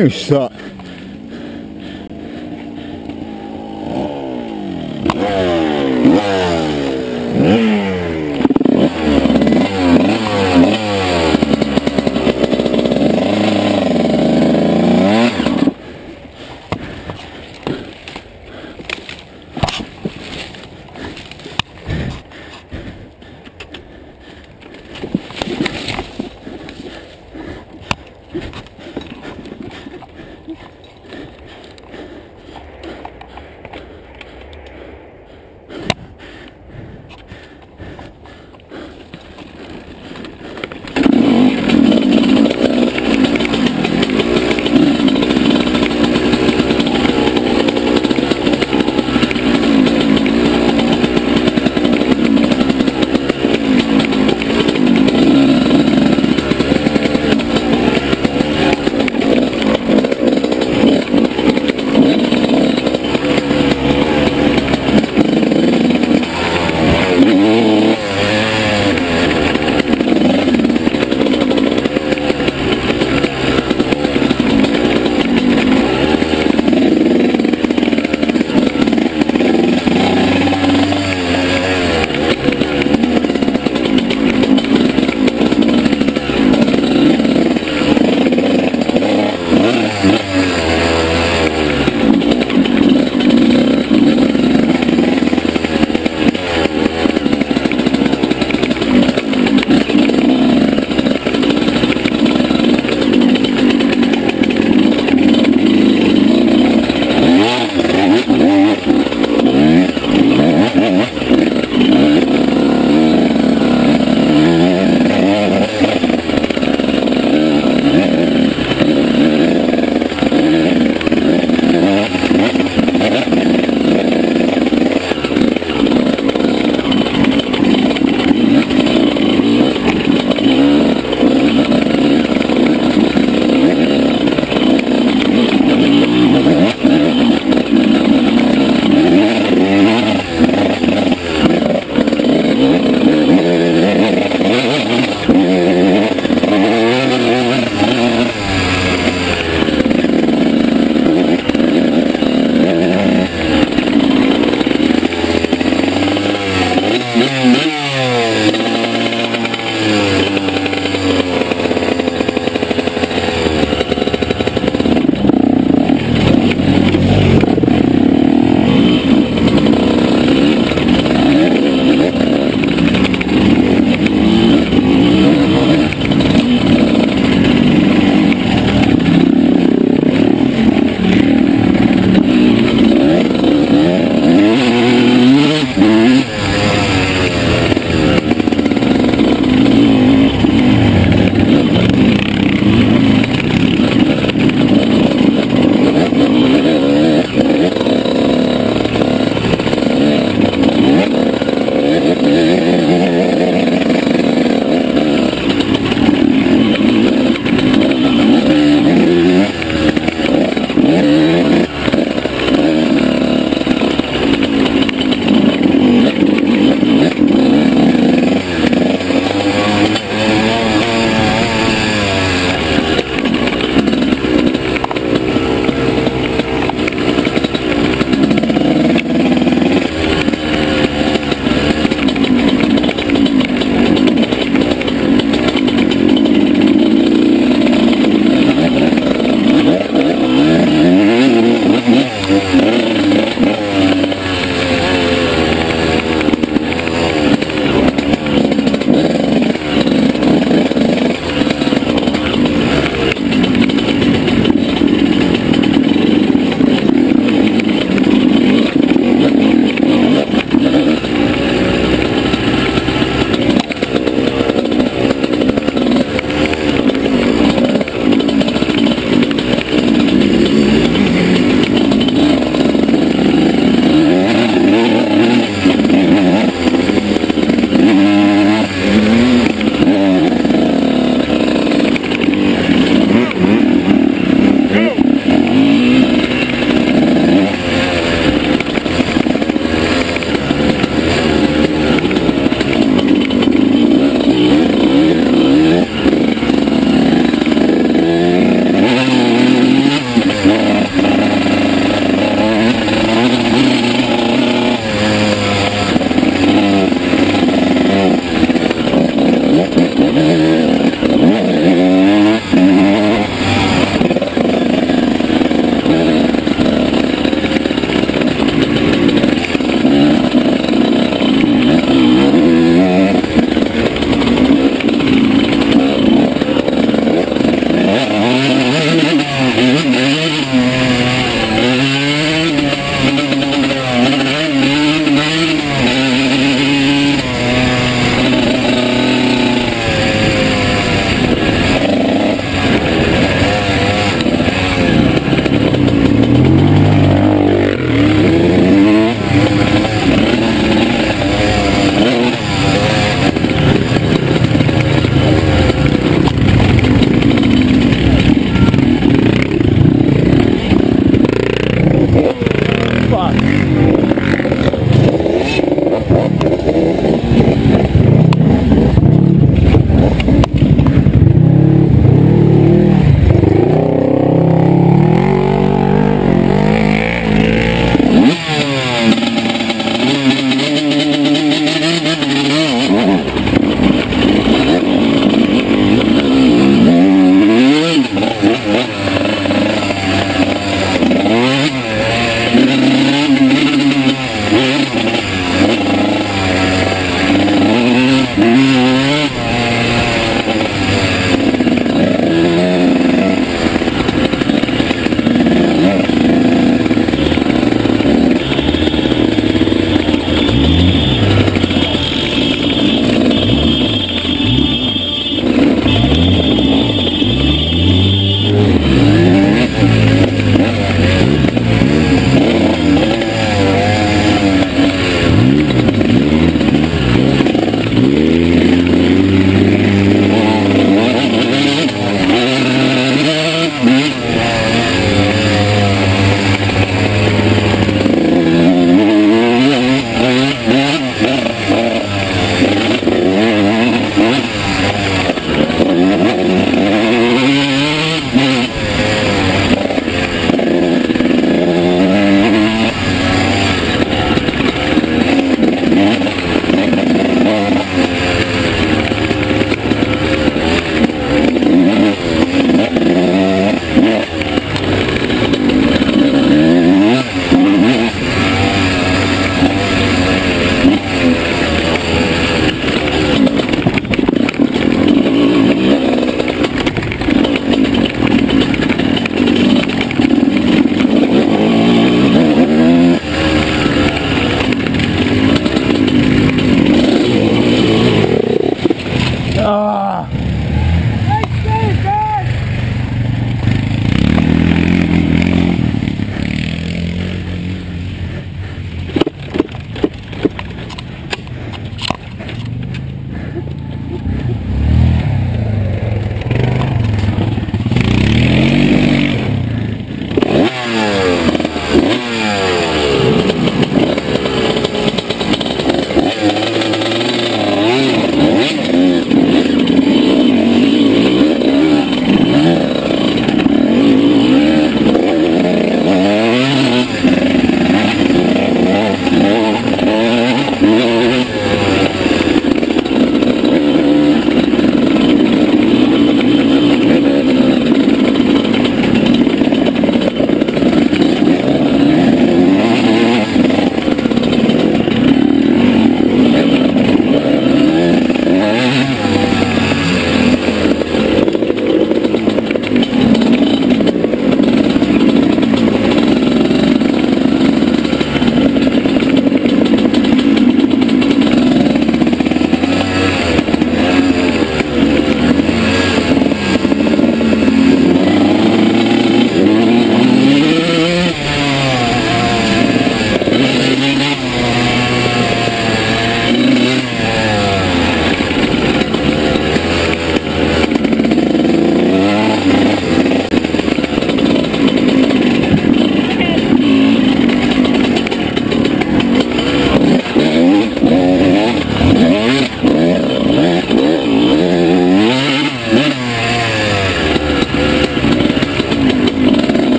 You suck.